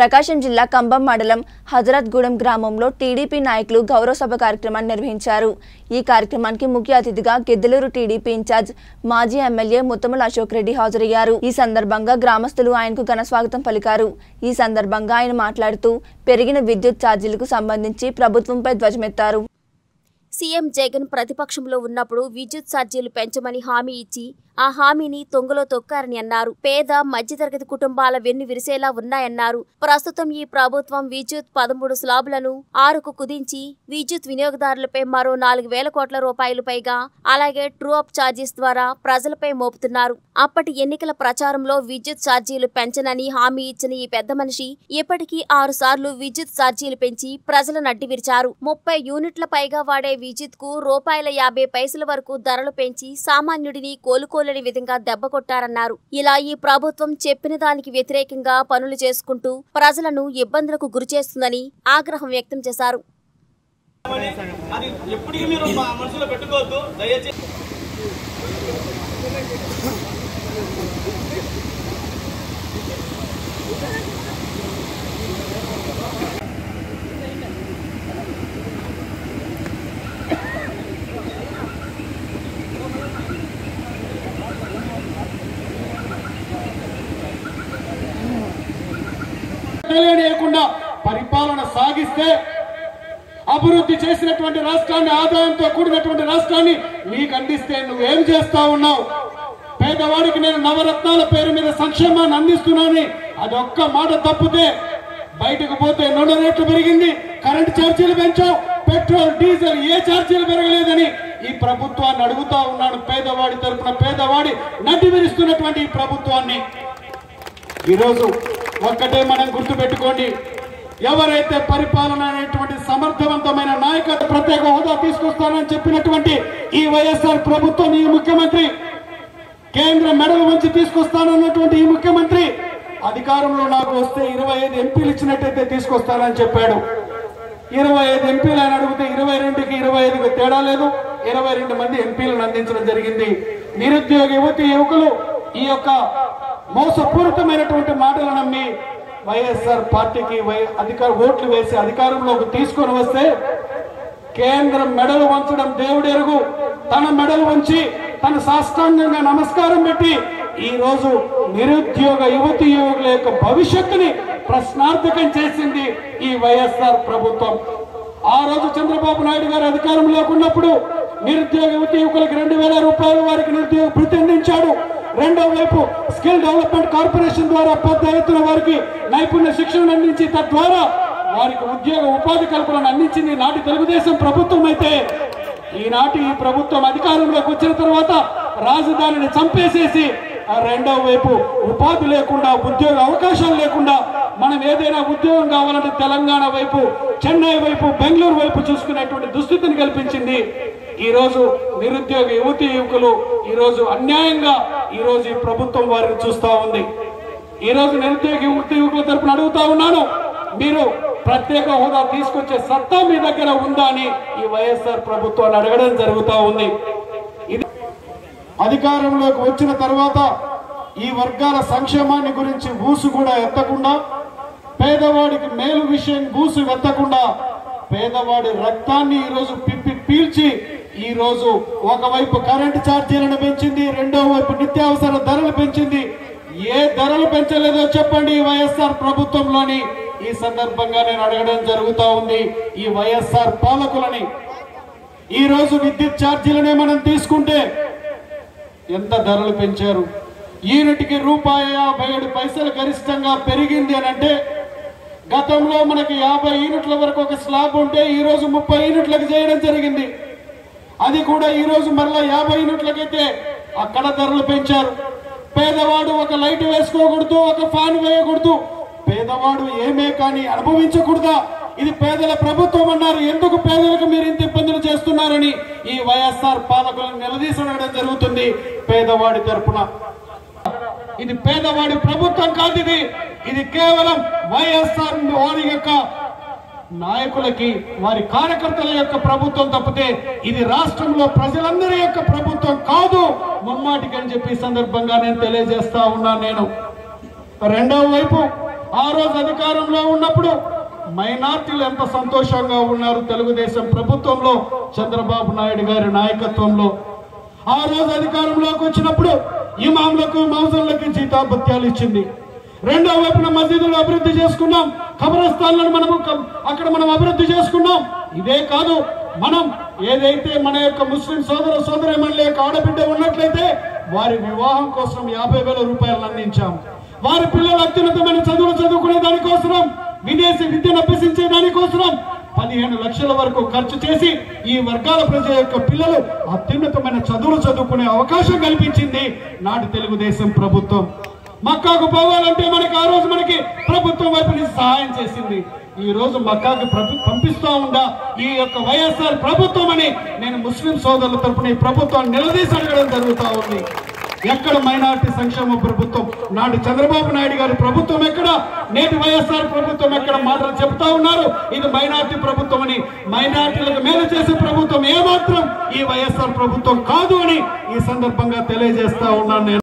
ప్రకాశం జిల్లా కంబం మండలం హజరత్గూడెం గ్రామంలో టీడీపీ నాయకులు గౌరవ సభ కార్యక్రమాన్ని నిర్వహించారు. ఈ కార్యక్రమానికి ముఖ్య అతిథిగా గిద్దలూరు టీడీపీ ఇన్ఛార్జ్ మాజీ ఎమ్మెల్యే ముత్తముల అశోక్ రెడ్డి హాజరయ్యారు. ఈ సందర్భంగా గ్రామస్తులు ఆయనకు ఘనస్వాగతం పలికారు. ఈ సందర్భంగా ఆయన మాట్లాడుతూ పెరిగిన విద్యుత్ ఛార్జీలకు సంబంధించి ప్రభుత్వంపై ధ్వజమెత్తారు. సీఎం జగన్ ప్రతిపక్షంలో ఉన్నప్పుడు విద్యుత్ ఛార్జీలు పెంచమని హామీ ఇచ్చి ఆ హామీని తొంగలో తొక్కారని అన్నారు. పేద మధ్యతరగతి కుటుంబాల వెన్ను విరిసేలా ఉన్నాయన్నారు. ప్రస్తుతం ఈ ప్రభుత్వం విద్యుత్ పదమూడు స్లాబులను ఆరుకు కుదించి విద్యుత్ వినియోగదారులపై మరో నాలుగు వేల కోట్ల రూపాయలు పైగా అలాగే ట్రూ అప్ ఛార్జెస్ ద్వారా ప్రజలపై మోపుతున్నారు. అప్పటి ఎన్నికల ప్రచారంలో విద్యుత్ ఛార్జీలు పెంచనని హామీ ఇచ్చిన ఈ పెద్ద మనిషి ఇప్పటికీ ఆరు సార్లు విద్యుత్ ఛార్జీలు పెంచి ప్రజలను అడ్డివిరిచారు ముప్పై యూనిట్ల పైగా వాడే విద్యుత్కు రూపాయల యాభై పైసల వరకు ధరలు పెంచి సామాన్యుడిని కోలుకోలేని విధంగా దెబ్బ కొట్టారన్నారు. ఇలా ఈ ప్రభుత్వం చెప్పిన దానికి వ్యతిరేకంగా పనులు చేసుకుంటూ ప్రజలను ఇబ్బందులకు గురిచేస్తుందని ఆగ్రహం వ్యక్తం చేశారు. అది ఎప్పటికీ మీరు మనసులో పెట్టుకోవద్దు. దయచేసి లేకుండా పరిపాలన సాగిస్తే అభివృద్ధి చేసినటువంటి రాష్ట్రాన్ని ఆదాయంతో కూడినటువంటి రాష్ట్రాన్ని నీకు అందిస్తే నువ్వేం చేస్తా ఉన్నావు? పేదవాడికి నేను నవరత్నాల పేరు మీద సంక్షేమాన్ని అందిస్తున్నాను అది ఒక్క మాట తప్పితే బయటకు పోతే నూనె రేట్లు పెరిగింది కరెంట్ ఛార్జీలు పెంచావు పెట్రోల్ డీజిల్ ఏ ఛార్జీలు పెరగలేదని ఈ ప్రభుత్వాన్ని అడుగుతా ఉన్నాను. పేదవాడి తరపున పేదవాడి నడ్డి విరుస్తున్నటువంటి ఈ ప్రభుత్వాన్ని. ఈరోజు ఒక్కటే మనం గుర్తుపెట్టుకోండి. ఎవరైతే పరిపాలన అనేటువంటి సమర్థవంతమైన నాయకత్వ ప్రత్యేక హోదా తీసుకొస్తానని చెప్పినటువంటి ఈ వైఎస్ఆర్ ప్రభుత్వం ఈ ముఖ్యమంత్రి కేంద్ర మెడలు వంచి తీసుకొస్తానన్నటువంటి ఈ ముఖ్యమంత్రి అధికారంలో నాకు వస్తే ఇరవై ఐదు ఎంపీలు ఇచ్చినట్టయితే తీసుకొస్తానని చెప్పాడు. ఇరవై ఐదు ఎంపీలు ఆయన అడిగితే ఇరవై రెండుకి ఇరవై ఐదుకి తేడా లేదు. ఇరవై రెండు మంది ఎంపీలను అందించడం జరిగింది. నిరుద్యోగ యువతి యువకులు ఈ యొక్క మోసపూరితమైనటువంటి మాటలు నమ్మి వైఎస్ఆర్ పార్టీకి అధికార ఓట్లు వేసి అధికారంలోకి తీసుకొని వస్తే కేంద్రం మెడలు వంచడం దేవుడెరుగు తన మెడలు వంచి తన సాష్టాంగంగా నమస్కారం పెట్టి ఈ రోజు నిరుద్యోగ యువతి యువకుల యొక్క భవిష్యత్తుని ప్రశ్నార్థకం చేసింది ఈ వైఎస్ఆర్ ప్రభుత్వం. ఆ రోజు చంద్రబాబు నాయుడు గారు అధికారంలోకి ఉన్నప్పుడు నిరుద్యోగ యువతి యువకులకు రెండు వేల రూపాయలు వారికి నిరుద్యోగ రెండో వైపు స్కిల్ డెవలప్మెంట్ కార్పొరేషన్ ద్వారా పెద్ద ఎత్తున వారికి నైపుణ్య శిక్షణ అందించి తద్వారా వారికి ఉద్యోగ ఉపాధి కల్పనను అందించింది నాటి తెలుగుదేశం ప్రభుత్వం అయితే. ఈనాటి ఈ ప్రభుత్వం అధికారంలోకి వచ్చిన తర్వాత రాజధానిని చంపేసేసి రెండవ వైపు ఉపాధి లేకుండా ఉద్యోగ అవకాశాలు లేకుండా మనం ఏదైనా ఉద్యోగం కావాలంటే తెలంగాణ వైపు చెన్నై వైపు బెంగళూరు వైపు చూసుకునేటువంటి దుస్థితిని కల్పించింది ఈరోజు నిరుద్యోగ యువతి యువకులు ఈరోజు అన్యాయంగా ఈరోజు ఈ ప్రభుత్వం వారిని చూస్తా ఉంది. ఈ రోజు నిరుద్యోగ యువతి యువకుల తరపున అడుగుతా ఉన్నాను మీరు ప్రత్యేక హోదా తీసుకొచ్చే సత్తా మీ దగ్గర ఉందా అని ఈ వైఎస్ఆర్ ప్రభుత్వాన్ని అడగడం జరుగుతూ ఉంది. ఇది అధికారంలోకి వచ్చిన తర్వాత ఈ వర్గాల సంక్షేమాన్ని గురించి ఊసు కూడా ఎత్తకుండా పేదవాడికి మేలు విషయం ఊసు ఎత్తకుండా పేదవాడి రక్తాన్ని ఈ రోజు పిప్పి పీల్చి ఈ రోజు ఒకవైపు కరెంటు ఛార్జీలను పెంచింది రెండో వైపు నిత్యావసర ధరలు పెంచింది. ఏ ధరలు పెంచలేదో చెప్పండి వైఎస్ఆర్ ప్రభుత్వంలోని. ఈ సందర్భంగా నేను అడగడం జరుగుతూ ఉంది ఈ వైఎస్ఆర్ పాలకులని. ఈ రోజు విద్యుత్ ఛార్జీలనే మనం తీసుకుంటే ఎంత ధరలు పెంచారు? యూనిట్కి రూపాయి యాభై ఏడు పైసలు గరిష్టంగా పెరిగింది అని అంటే గతంలో మనకి యాభై యూనిట్ల వరకు ఒక స్లాబ్ ఉంటే ఈ రోజు ముప్పై యూనిట్లకు చేయడం జరిగింది. అది కూడా ఈ రోజు మరలా యాభై యూనిట్లకైతే అక్కడ ధరలు పెంచారు. పేదవాడు ఒక లైట్ వేసుకోకూడదు ఒక ఫ్యాన్ వేయకూడదు. పేదవాడు ఏమే కానీ అనుభవించకూడదా? ఇది పేదల ప్రభుత్వం అన్నారు. ఎందుకు పేదలకు మీరు ఇంత ఇబ్బందులు చేస్తున్నారని ఈ వైఎస్ఆర్ పాలకులను నిలదీసడడం జరుగుతుంది పేదవాడి తరపున. ఇది పేదవాడి ప్రభుత్వం కాదు ఇది. ఇది కేవలం వైఎస్ఆర్ వారి యొక్క నాయకులకి వారి కార్యకర్తల యొక్క ప్రభుత్వం తప్పితే ఇది రాష్ట్రంలో ప్రజలందరి యొక్క ప్రభుత్వం కాదు ముమ్మాటికి అని చెప్పి సందర్భంగా నేను తెలియజేస్తా ఉన్నాను నేను. రెండవ వైపు ఆ రోజు అధికారంలో ఉన్నప్పుడు మైనార్టీలు ఎంత సంతోషంగా ఉన్నారు తెలుగుదేశం ప్రభుత్వంలో చంద్రబాబు నాయుడు గారి నాయకత్వంలో. ఆ రోజు అధికారంలోకి వచ్చినప్పుడు ఇమాంలకు మౌజన్లకి జీతాభత్యాలు ఇచ్చింది. రెండో వైపున మసీదులను అభివృద్ధి చేసుకున్నాం. ఖబరస్థాన్లను మనము అక్కడ మనం అభివృద్ధి చేసుకున్నాం. ఇదే కాదు మనం ఏదైతే మన యొక్క ముస్లిం సోదర సోదరి యొక్క ఆడబిడ్డ ఉన్నట్లయితే వారి వివాహం కోసం యాభై వేల రూపాయలు అందించాం. వారి పిల్లలు అత్యున్నతమైన చదువులు చదువుకునే దానికోసం విదేశీ విద్యను అభ్యసించే దానికోసం పదిహేను లక్షల వరకు ఖర్చు చేసి ఈ వర్గాల ప్రజల యొక్క పిల్లలు అత్యున్నతమైన చదువులు చదువుకునే అవకాశం కల్పించింది నాటి తెలుగుదేశం ప్రభుత్వం. మక్కాకు పోవాలంటే మనకి ఆ రోజు మనకి ప్రభుత్వం వైపు నుంచి సహాయం చేసింది. ఈ రోజు మక్కాకు పంపిస్తూ పంపిస్తా ఉందా ఈ యొక్క వైఎస్ఆర్ ప్రభుత్వం అని నేను ముస్లిం సోదరుల తరపున ఈ ప్రభుత్వాన్ని నిలదీసి అడగడం ఉంది. ఎక్కడ మైనార్టీ సంక్షేమ ప్రభుత్వం? నాటి చంద్రబాబు నాయుడు గారి ప్రభుత్వం ఎక్కడ? నేటి వైఎస్ఆర్ ప్రభుత్వం ఎక్కడ? మాటలు చెప్తా ఉన్నారు. ఇది మైనార్టీ ప్రభుత్వం అని. మైనార్టీలకు మేలు చేసే ప్రభుత్వం ఏమాత్రం ఈ వైఎస్ఆర్ ప్రభుత్వం కాదు అని ఈ సందర్భంగా తెలియజేస్తా ఉన్నాను నేను.